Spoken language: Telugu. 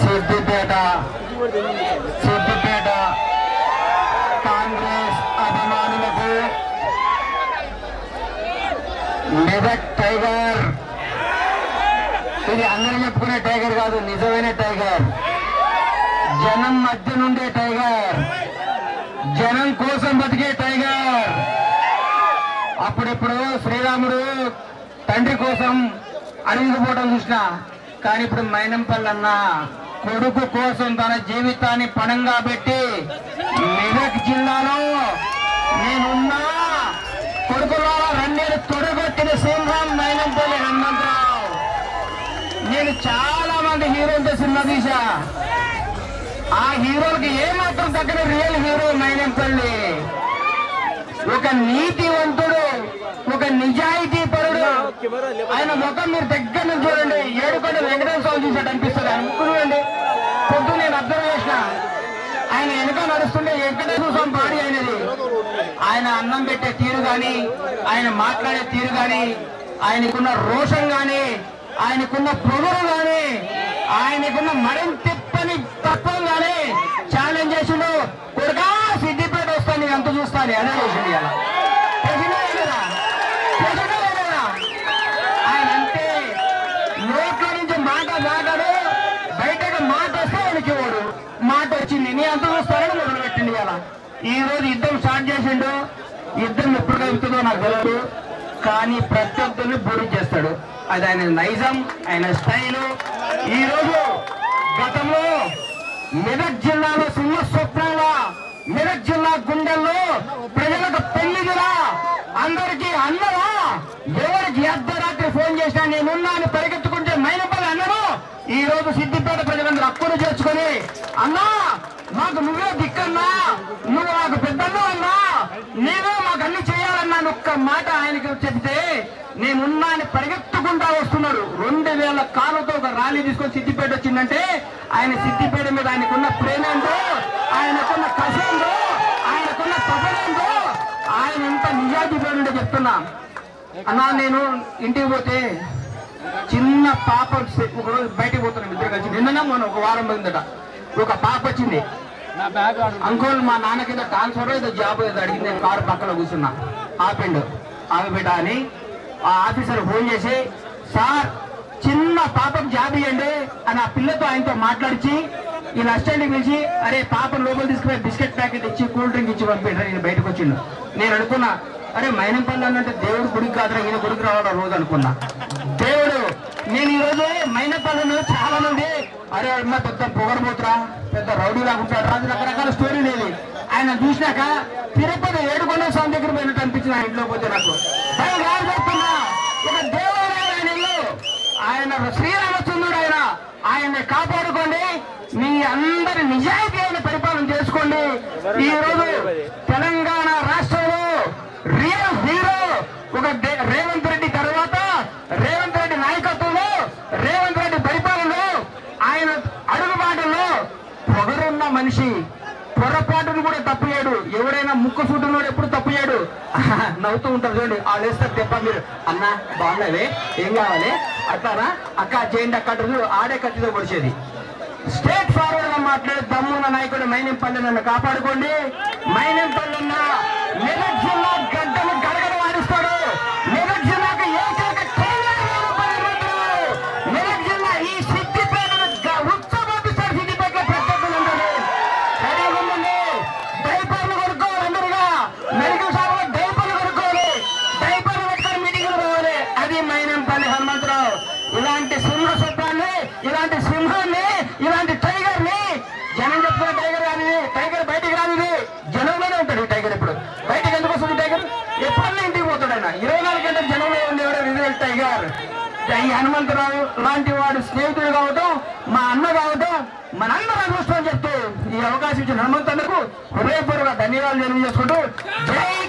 సిద్దిపేట సిద్దిపేట కాంగ్రెస్ అభిమానులకు మెదక్ టైగర్. ఇది అందరూ చెప్పుకునే టైగర్ కాదు నిజమైన టైగర్. జనం మధ్య నుండే టైగర్. జనం కోసం బతికే టైగర్. అప్పుడెప్పుడు శ్రీరాముడు తండ్రి కోసం అడిగిపోవడం చూసినా కానీ ఇప్పుడు మైనంపల్లి అన్న కొడుకు కోసం తన జీవితాన్ని పణంగా పెట్టి మెదక్ జిల్లాలో నేనున్నా. కొడుకులో రన్నీరు తొడగొట్టిన సింహం మైనంపల్లి హనుమంతరావు. నేను చాలా మంది హీరోలతో సినిమా తీశా ఆ హీరోలకి ఏమాత్రం తగ్గని రియల్ హీరో మైనంపల్లి. ఒక నీతివంతుడు ఒక నిజాయితీ ఆయన ముఖం మీరు దగ్గర నుంచి చూడండి. ఏడుకొండ వెంకటేశ్వర స్వామి చూసినట్టు అనిపిస్తుంది. ఆయన ముక్కు చూడండి. పొద్దు నేను అబ్జర్వ్ చేసిన. ఆయన వెనక నడుస్తుంటే వెంకటేశ్వర స్వామి బాడీ అయినది ఆయన అన్నం పెట్టే తీరు గాని ఆయన మాట్లాడే తీరు గాని ఆయనకున్న రోషం గాని ఆయనకున్న పొగరు గాని ఆయనకున్న మరింత తిప్పని తత్వం గాని ఛాలెంజ్ చేసిండు. కొడుకా సిద్దిపేట వస్తాను నేను అంత చూస్తాను. అదే చేసిండు ఇలా మాట వచ్చింది. నీ అంత చూస్తారని మొదలు పెట్టింది ఇలా ఈ రోజు యుద్ధం స్టార్ట్ చేసిండు. యుద్ధం ఎప్పుడు కలుగుతుందో నాకు తెలియదు కానీ ప్రత్యర్థుల్ని బోడి చేస్తాడు. అది ఆయన నైజం ఆయన స్టైలు. ఈ రోజు గతంలో మెదక్ జిల్లాలో సింహస్వప్నంగా మెదక్ జిల్లా గుండెల్లో ప్రజలకు పెళ్ళిదిరా అందరికీ అన్నరా ఎవరికి అర్ధరాత్రి ఫోన్ చేసినా నేనున్నా అని పరిగెత్తుకుంటే మైనపల్లి అన్నరు ఈ రోజు సిద్దిపేట ప్రజలందరూ అక్కును చేర్చుకొని అన్నా మాకు నువ్వే దిక్కన్నా నువ్వు మాకు పెద్దలు అన్నా నీవే మాకు అన్ని చేయాలన్నా ఒక్క మాట ఆయనకి చెప్తే నేనున్నా అని పరిగెత్తుకుంటా వస్తున్నాడు. రెండు వేల కాళ్ళతో ఒక ర్యాలీ తీసుకొని సిద్దిపేట వచ్చిందంటే ఆయన సిద్దిపేట మీద ఆయనకున్న ప్రేమ ఏంటో ఆయనకున్న కసి ఏంటో ఆయనకున్న తపనేంటో ఆయన ఎంత నిజాయితీ పేరుంటే చెప్తున్నా. అన్నా నేను ఇంటికి పోతే చిన్న పాప వచ్చి- ఒక రోజు బయటికి పోతున్నాం ఇద్దరు కలిసి. నిన్న మొన్న ఒక వారం పోయిందట. ఒక పాప వచ్చింది. అంకుల్ మా నాన్న కింద ట్రాన్స్ఫర్ ఏదో జాబ్ ఏదో అడిగింది నేను కారు పక్కన కూర్చున్నా. ఆపిండు. ఆగిపెట్ట అని ఆ ఆఫీసర్ ఫోన్ చేసి సార్ చిన్న పాపకు జాబ్ ఇవ్వండి అని ఆ పిల్లతో ఆయనతో మాట్లాడిచి ఈ అసిస్టెంట్ పిలిచి అరే పాపను లోపల తీసుకుపోయి బిస్కెట్ ప్యాకెట్ ఇచ్చి కూల్ డ్రింక్ ఇచ్చి పంపించారు నేను బయటకు వచ్చిండు. నేను అనుకున్నా అరే మైనంపల్లి అంటే దేవుడు గుడికి కాదురా ఈయన గుడికి రావడం రోజు అనుకున్నా. దేవుడు నేను ఈ రోజు మైనపల్లిలో చాలా మంది అరే అమ్మ పెద్ద పొగరబోతురా పెద్ద రౌడీ లాగుంటాడు రాజు రకరకాల స్టోరీ లేదు ఆయన చూసినాక తిరుపతి ఏడుకొండ స్వామి దగ్గర పోయినట్టు అనిపించింది ఆయన ఇంట్లో పోతే నాకు. చెప్తున్నా ఒక దేవుడు ఆయన ఇల్లు. ఆయన శ్రీరామచంద్రుడు ఆయన. ఆయన్ని కాపాడుకోండి. మీ అందరి నిజాయితీ అయిన పరిపాలన చేసుకోండి. ఈ రోజు తెలంగాణ రాష్ట్రంలో రియల్ హీరో ఒక రేవంత్ ఆయన అడుగుబాటులో పొగరున్న మనిషి పొరపాటును కూడా తప్పు చేయడు ఎవడైనా ముక్కు సూటున్నాడు ఎప్పుడు తప్పు చేయడు నవ్వుతూ ఉంటారు చూడండి. వాళ్ళు వేస్తారు తెప్ప మీరు. అన్న బాగున్నదే ఏం కావాలి? అట్లానా అక్క చేయండి అక్క ఆడే కత్తితో పొడిచేది. స్టేట్ ఫార్వర్డ్గా మాట్లాడే దమ్మున్న నాయకుడు మైనంపల్లి నన్ను కాపాడుకోండి. మైనంపల్లి మెదక్ జిల్లా రిజల్ ఈ హనుమంతరావు లాంటి వాడు స్నేహితుడు కావటం మా అన్న కావటం మనందరం అదృష్టం చెప్తూ ఈ అవకాశం ఇచ్చిన హనుమంతన్నకు హృదయపూర్వక ధన్యవాదాలు తెలియజేసుకుంటూ జై